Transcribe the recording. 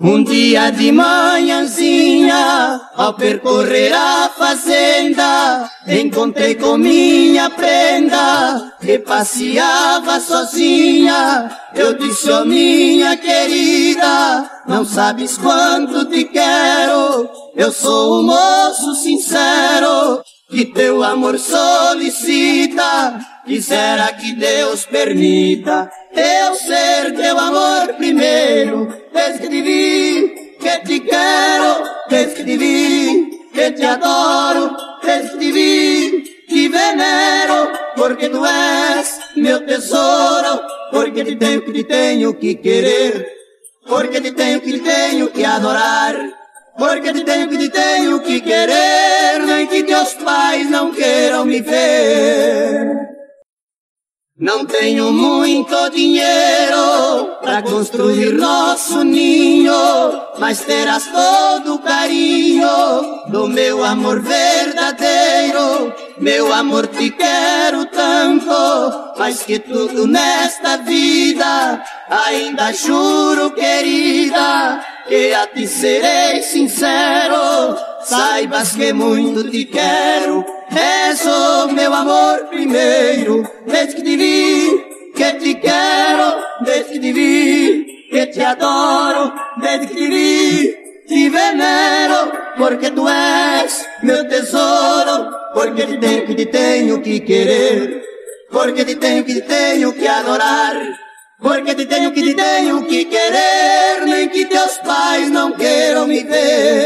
Um dia de manhãzinha, ao percorrer a fazenda, encontrei com minha prenda, que passeava sozinha. Eu disse, oh minha querida, não sabes quanto te quero, eu sou um moço sincero, que teu amor solicita, quisera que Deus permita, eu ser teu amor primeiro, porque tu és meu tesouro, porque te tenho que te tenho que querer, porque te tenho que te tenho que adorar, porque te tenho que te tenho que querer, nem que teus pais não queiram me ver. Não tenho muito dinheiro para construir nosso ninho, mas terás todo o carinho do meu amor verdadeiro. Meu amor, te quero tanto, mais que tudo nesta vida. Ainda juro, querida, que a ti serei sincero. Saibas que muito te quero, és o meu amor primeiro. Desde que te vi, que te quero, desde que te vi, que te adoro, desde que te vi, te venero, porque tu és meu tesouro, porque te tenho que te tenho que querer, porque te tenho que te tenho que adorar, porque te tenho que te tenho que querer, nem que teus pais não queiram me ver.